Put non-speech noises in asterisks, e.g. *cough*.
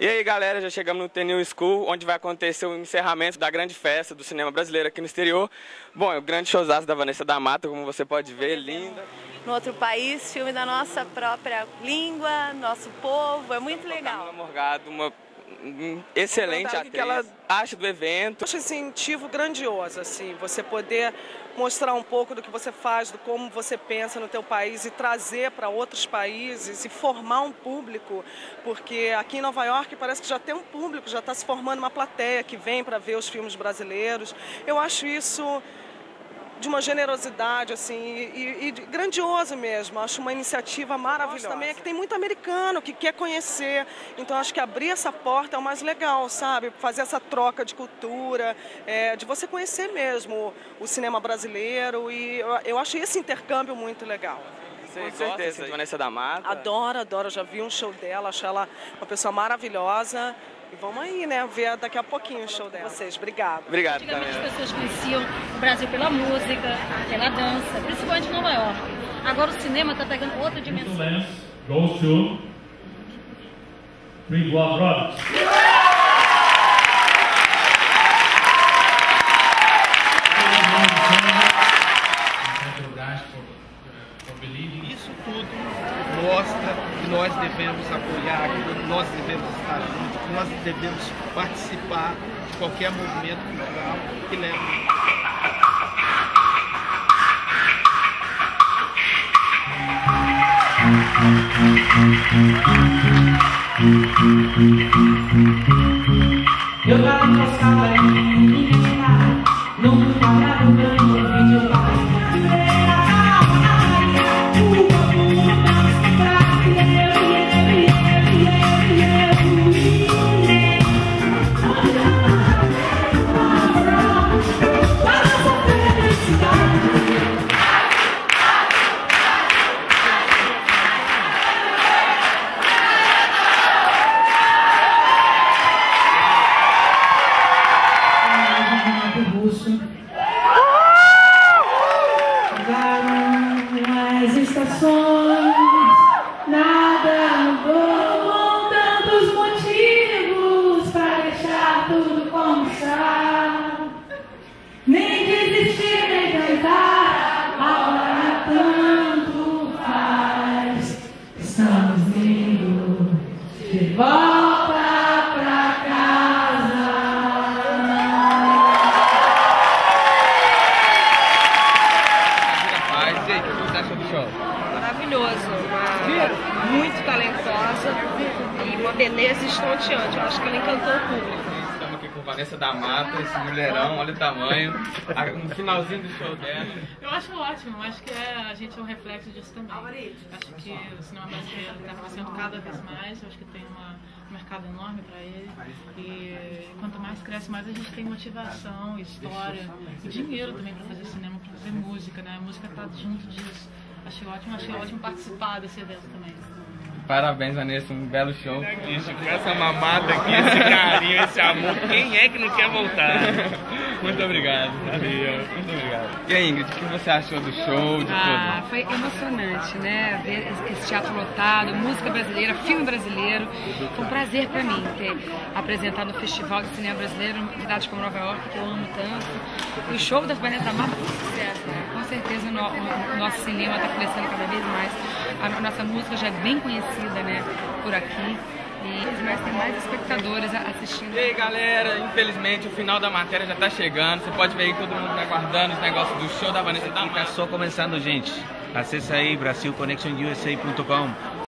E aí galera, já chegamos no New School, onde vai acontecer o encerramento da grande festa do cinema brasileiro aqui no exterior. Bom, é o grande showzaço da Vanessa da Mata, como você pode ver, linda. No outro país, filme da nossa própria língua, nosso povo, é muito legal. Camila Morgado, uma um excelente atriz. que ela- acha do evento. Eu acho esse incentivo grandioso, assim, você poder mostrar um pouco do que você faz, do como você pensa no teu país e trazer para outros países e formar um público, porque aqui em Nova York parece que já tem um público, já está se formando uma plateia que vem para ver os filmes brasileiros. Eu acho isso de uma generosidade assim e, e grandioso mesmo. Acho uma iniciativa maravilhosa. Também é que tem muito americano que quer conhecer. Então acho que abrir essa porta é o mais legal, sabe? Fazer essa troca de cultura, é, de você conhecer mesmo o cinema brasileiro e eu, eu acho esse intercâmbio muito legal. Você Com gosta certeza. assim, Vanessa da Mata? Adoro, adoro. Já vi um show dela, acho ela uma pessoa maravilhosa. E vamos aí, né? Ver daqui a pouquinho o show dela. Vocês, obrigada. Obrigado, Antigamente as pessoas conheciam o Brasil pela música, pela dança, principalmente em Nova York. Agora o cinema está pegando outra dimensão. Goes to Three Blood Brothers. Isso tudo mostra que nós devemos apoiar, que nós devemos estar juntos, que nós devemos participar de qualquer movimento cultural que leve. Eu tava encostada aqui, beleza estonteante. Eu acho que ela encantou o público. Estamos aqui com Vanessa da Mata, esse mulherão, olha o tamanho. No finalzinho do show dela. Eu acho ótimo, acho que é, a gente é um reflexo disso também. Acho que o cinema brasileiro está crescendo cada vez mais, eu acho que tem uma, um mercado enorme para ele. E quanto mais cresce, mais a gente tem motivação, história e dinheiro também para fazer cinema, para fazer música, né? A música está junto disso. Achei ótimo, achei ótimo participar desse evento também. Parabéns, Vanessa, um belo show. Isso, com essa mamada aqui, esse carinho, esse amor, quem é que não quer voltar? *laughs* Muito obrigado. Valeu. Muito obrigado. E aí, Ingrid, o que você achou do show, de Ah, tudo? foi emocionante, né? Ver esse teatro lotado, música brasileira, filme brasileiro. Foi um prazer para mim ter apresentado no Festival de Cinema Brasileiro, uma cidade como Nova York, que eu amo tanto. E o show da Vanessa Mata foi um sucesso, né? Com certeza o, no- o nosso cinema está crescendo cada vez mais. A nossa música já é bem conhecida, né? Por aqui. E mas tem mais espectadores assistindo. E aí, galera, infelizmente o final da matéria já tá chegando. Você pode ver aí todo mundo aguardando os negócios do show da Vanessa da Tá só começando, gente. Acesse aí brasilconnectionusa.com.